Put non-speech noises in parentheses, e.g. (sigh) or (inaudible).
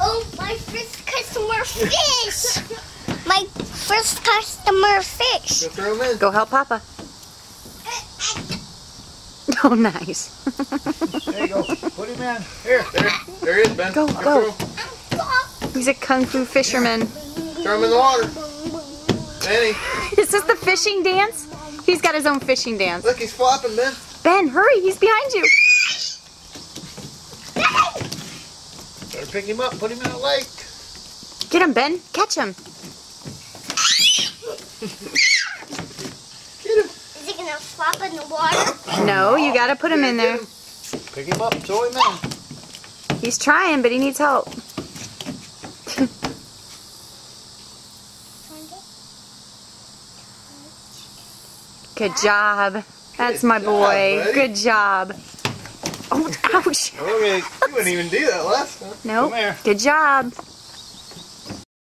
oh, my first customer fish! my first customer fish. Go throw him in. Go help Papa. (laughs) Oh, nice. There you go. Put him in. Here, there, there he is, Ben. Go, go. through. He's a kung fu fisherman. Throw him in the water. Benny, (laughs) Is this the fishing dance? He's got his own fishing dance. look, he's flopping, Ben. Ben, hurry, he's behind you. Pick him up, put him in the lake. Get him, Ben. Catch him. Get him. Is he gonna flop in the water? No, you gotta put him in there. Him. Pick him up, throw him in. He's trying, but he needs help. Good job. That's Good my job, boy. buddy. Good job. Oh, ouch. Okay, you wouldn't even do that last time. Nope. Come here. Good job.